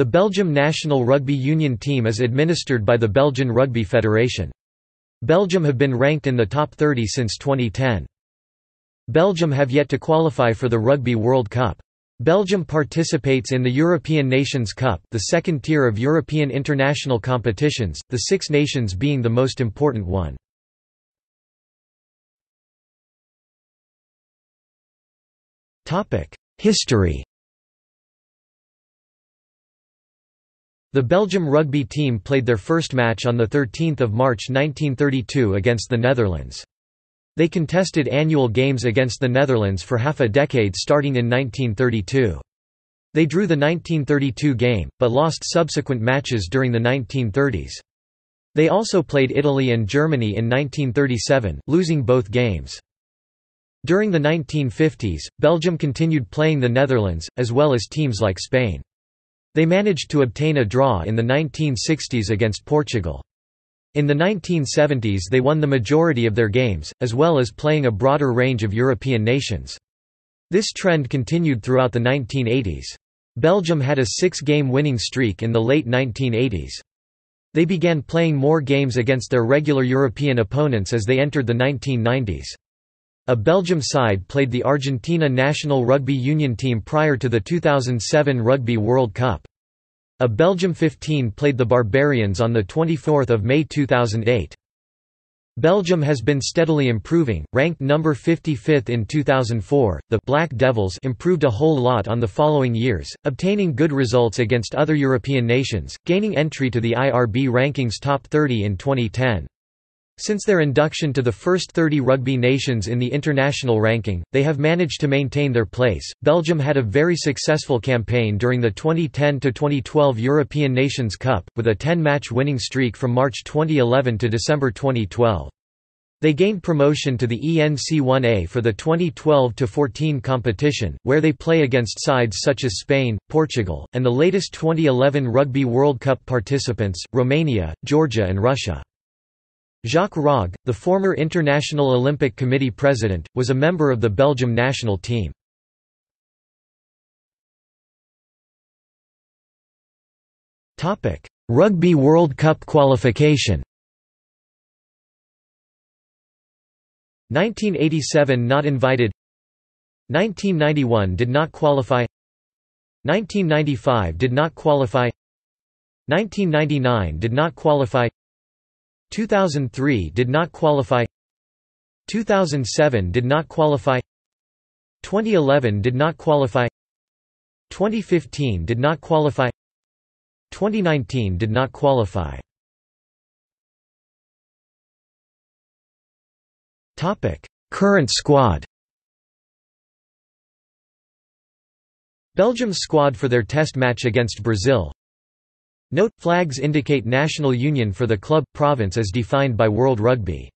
The Belgium national rugby union team is administered by the Belgian Rugby Federation. Belgium have been ranked in the top 30 since 2010. Belgium have yet to qualify for the Rugby World Cup. Belgium participates in the European Nations Cup, the second tier of European international competitions, the Six Nations being the most important one. History The Belgium rugby team played their first match on 13 March 1932 against the Netherlands. They contested annual games against the Netherlands for half a decade starting in 1932. They drew the 1932 game, but lost subsequent matches during the 1930s. They also played Italy and Germany in 1937, losing both games. During the 1950s, Belgium continued playing the Netherlands, as well as teams like Spain. They managed to obtain a draw in the 1960s against Portugal. In the 1970s they won the majority of their games, as well as playing a broader range of European nations. This trend continued throughout the 1980s. Belgium had a six-game winning streak in the late 1980s. They began playing more games against their regular European opponents as they entered the 1990s. A Belgium side played the Argentina national rugby union team prior to the 2007 Rugby World Cup. A Belgium 15 played the Barbarians on 24 May 2008. Belgium has been steadily improving, ranked number 55th in 2004. The Black Devils improved a whole lot on the following years, obtaining good results against other European nations, gaining entry to the IRB rankings top 30 in 2010. Since their induction to the first 30 rugby nations in the international ranking, they have managed to maintain their place. Belgium had a very successful campaign during the 2010 to 2012 European Nations Cup, with a 10 match winning streak from March 2011 to December 2012. They gained promotion to the ENC1A for the 2012-14 competition, where they play against sides such as Spain, Portugal, and the latest 2011 Rugby World Cup participants, Romania, Georgia and Russia. Jacques Rogge, the former International Olympic Committee president, was a member of the Belgium national team. Rugby World Cup qualification 1987 not invited 1991 did not qualify 1995 did not qualify 1999 did not qualify 2003 did not qualify 2007 did not qualify 2011 did not qualify 2015 did not qualify 2019 did not qualify. Topic Current squad. Belgium's squad for their test match against Brazil Note, flags indicate national union for the club, province as defined by World Rugby.